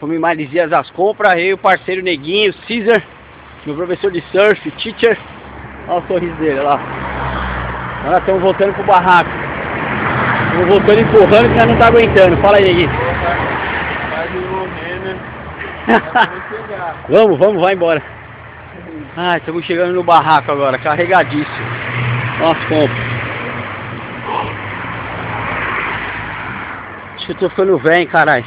Fomos em Marizias as compras, eu e o parceiro Neguinho, Caesar, meu professor de surf, teacher. Olha o sorriso dele, olha lá. Agora estamos voltando pro barraco. Estamos voltando empurrando que nós não tá aguentando. Fala aí, Neguinho. Vamos. Vamos, vamos, vai embora. Ah, estamos chegando no barraco agora, carregadíssimo. Olha as compras. Acho que eu tô ficando velho, caralho.